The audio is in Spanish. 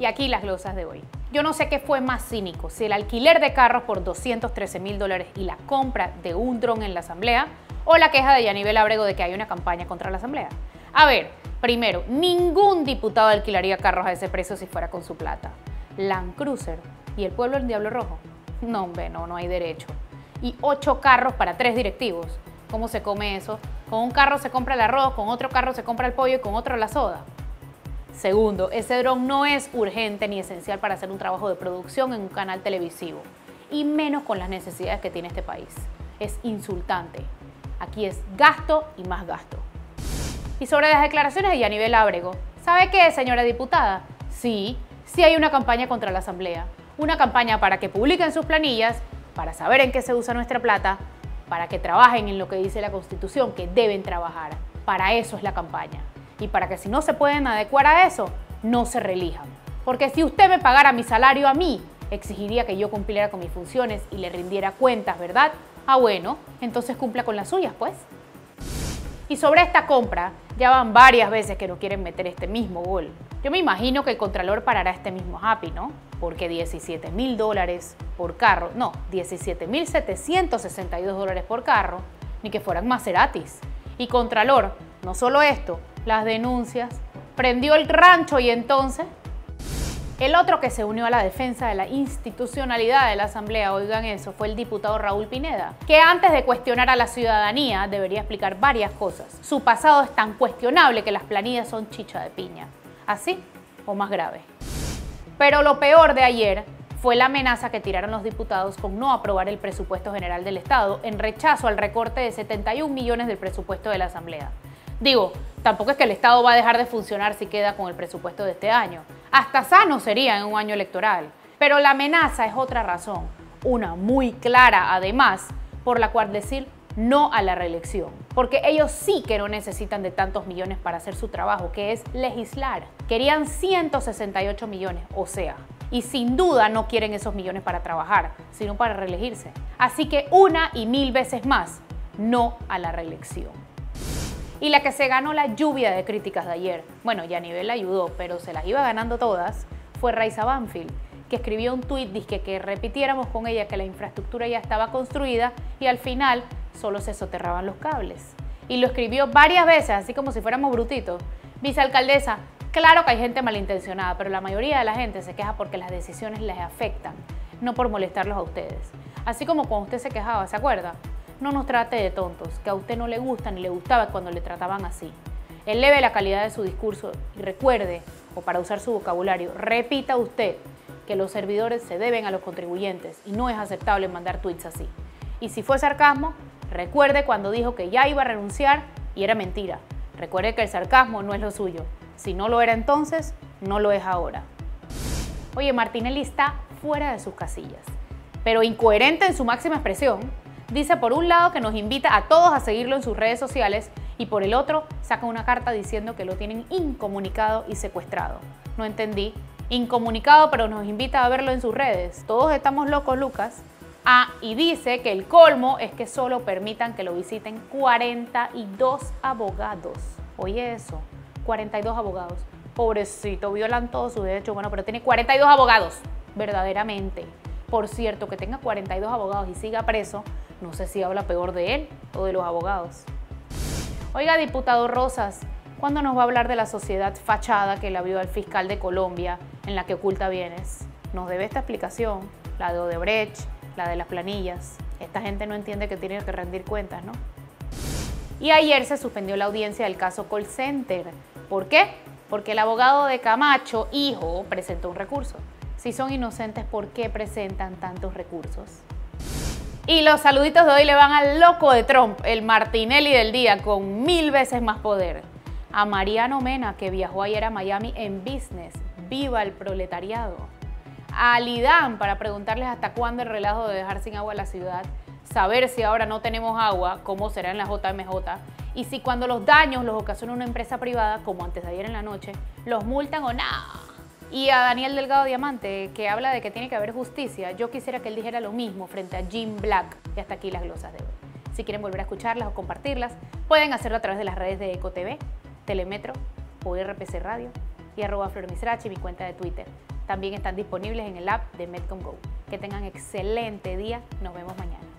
Y aquí las glosas de hoy. Yo no sé qué fue más cínico, si el alquiler de carros por 213 mil dólares y la compra de un dron en la asamblea, o la queja de Yanivel Abrego de que hay una campaña contra la asamblea. A ver, primero, ningún diputado alquilaría carros a ese precio si fuera con su plata. Land Cruiser y el pueblo del Diablo Rojo. No, hombre, no, no hay derecho. Y ocho carros para tres directivos. ¿Cómo se come eso? Con un carro se compra el arroz, con otro carro se compra el pollo y con otro la soda. Segundo, ese dron no es urgente ni esencial para hacer un trabajo de producción en un canal televisivo, y menos con las necesidades que tiene este país. Es insultante. Aquí es gasto y más gasto. Y sobre las declaraciones de Yanivel Ábrego, ¿sabe qué, señora diputada? Sí, sí hay una campaña contra la Asamblea. Una campaña para que publiquen sus planillas, para saber en qué se usa nuestra plata, para que trabajen en lo que dice la Constitución, que deben trabajar. Para eso es la campaña. Y para que si no se pueden adecuar a eso, no se reelijan. Porque si usted me pagara mi salario a mí, exigiría que yo cumpliera con mis funciones y le rindiera cuentas, ¿verdad? Ah, bueno, entonces cumpla con las suyas, pues. Y sobre esta compra, ya van varias veces que no quieren meter este mismo gol. Yo me imagino que el Contralor parará este mismo happy, ¿no? Porque 17 mil dólares por carro, no, 17 mil 762 dólares por carro, ni que fueran Maseratis. Y Contralor, no solo esto, las denuncias, prendió el rancho y entonces el otro que se unió a la defensa de la institucionalidad de la Asamblea, oigan eso, fue el diputado Raúl Pineda, que antes de cuestionar a la ciudadanía debería explicar varias cosas. Su pasado es tan cuestionable que las planillas son chicha de piña. ¿Así o más grave? Pero lo peor de ayer fue la amenaza que tiraron los diputados con no aprobar el presupuesto general del Estado en rechazo al recorte de 71 millones del presupuesto de la Asamblea. Digo, tampoco es que el Estado va a dejar de funcionar si queda con el presupuesto de este año. Hasta sano sería en un año electoral. Pero la amenaza es otra razón, una muy clara además, por la cual decir no a la reelección. Porque ellos sí que no necesitan de tantos millones para hacer su trabajo, que es legislar. Querían 168 millones, o sea, y sin duda no quieren esos millones para trabajar, sino para reelegirse. Así que una y mil veces más, no a la reelección y la que se ganó la lluvia de críticas de ayer, bueno, ya nivel la ayudó, pero se las iba ganando todas, fue Raiza Banfield, que escribió un tuit que, que repitiéramos con ella que la infraestructura ya estaba construida y al final solo se soterraban los cables. Y lo escribió varias veces, así como si fuéramos brutitos. Vicealcaldesa, claro que hay gente malintencionada, pero la mayoría de la gente se queja porque las decisiones les afectan, no por molestarlos a ustedes. Así como cuando usted se quejaba, ¿se acuerda? No nos trate de tontos, que a usted no le gusta ni le gustaba cuando le trataban así. Eleve la calidad de su discurso y recuerde, o para usar su vocabulario, repita usted que los servidores se deben a los contribuyentes y no es aceptable mandar tweets así. Y si fue sarcasmo, recuerde cuando dijo que ya iba a renunciar y era mentira. Recuerde que el sarcasmo no es lo suyo. Si no lo era entonces, no lo es ahora. Oye, Martinelli está fuera de sus casillas, pero incoherente en su máxima expresión dice por un lado que nos invita a todos a seguirlo en sus redes sociales y por el otro saca una carta diciendo que lo tienen incomunicado y secuestrado. No entendí. Incomunicado, pero nos invita a verlo en sus redes. Todos estamos locos, Lucas. Ah, y dice que el colmo es que solo permitan que lo visiten 42 abogados. Oye eso, 42 abogados. Pobrecito, violan todos sus derechos. Bueno, pero tiene 42 abogados, verdaderamente. Por cierto, que tenga 42 abogados y siga preso, no sé si habla peor de él o de los abogados. Oiga, diputado Rosas, ¿cuándo nos va a hablar de la sociedad fachada que la vio al fiscal de Colombia en la que oculta bienes? Nos debe esta explicación, la de Odebrecht, la de las planillas. Esta gente no entiende que tiene que rendir cuentas, ¿no? Y ayer se suspendió la audiencia del caso Call Center. ¿Por qué? Porque el abogado de Camacho, hijo, presentó un recurso. Si son inocentes, ¿por qué presentan tantos recursos? Y los saluditos de hoy le van al loco de Trump, el Martinelli del día, con mil veces más poder. A Mariano Mena, que viajó ayer a Miami en business. ¡Viva el proletariado! A Lidán, para preguntarles hasta cuándo el relajo de dejar sin agua la ciudad. Saber si ahora no tenemos agua, cómo será en la JMJ. Y si cuando los daños los ocasiona una empresa privada, como antes de ayer en la noche, los multan o nada. Y a Daniel Delgado Diamante, que habla de que tiene que haber justicia, yo quisiera que él dijera lo mismo frente a Jim Black. Y hasta aquí las glosas de hoy. Si quieren volver a escucharlas o compartirlas, pueden hacerlo a través de las redes de EcoTV, Telemetro o RPC Radio. y arroba flormisrachi, mi cuenta de Twitter. También están disponibles en el app de Medcom Go. Que tengan excelente día. Nos vemos mañana.